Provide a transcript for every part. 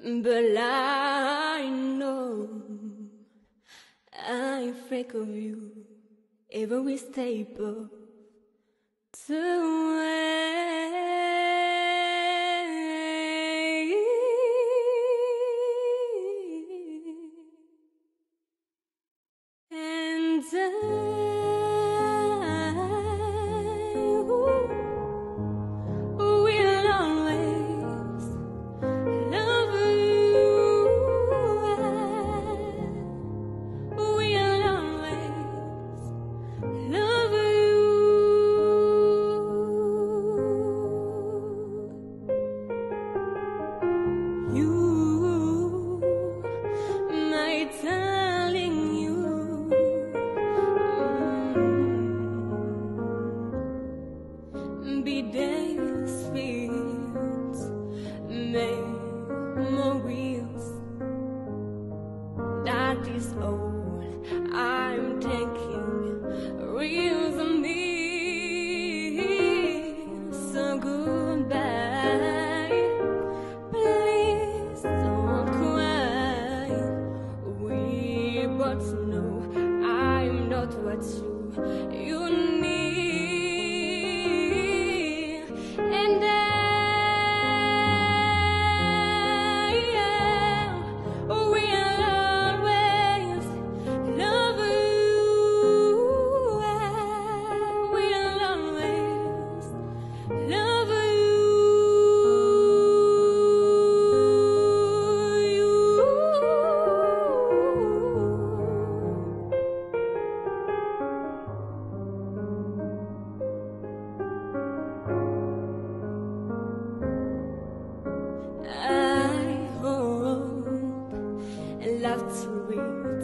But I know I freak of you Even with of to way. And Be days filled, memories. That is all I'm taking. Real me. So goodbye. Please don't cry. We both know I'm not what you you need, be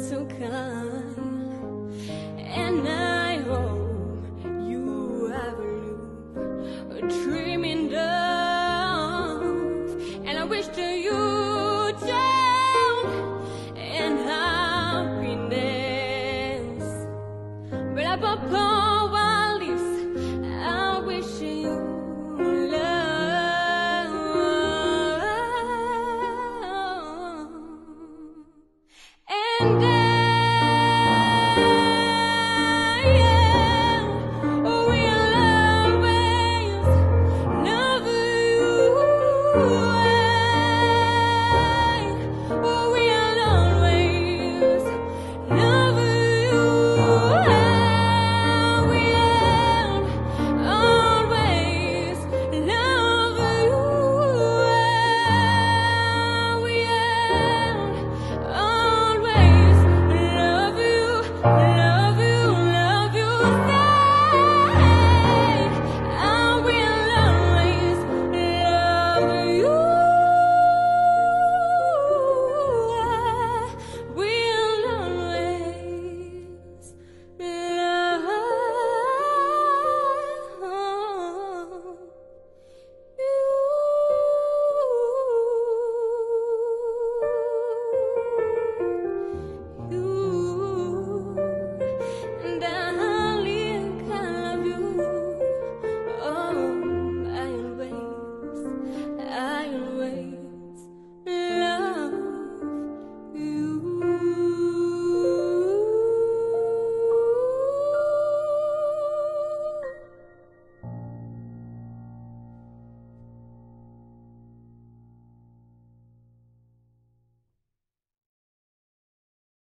too kind, and I hope you have a dreaming and I wish to you joy and happiness. But all And I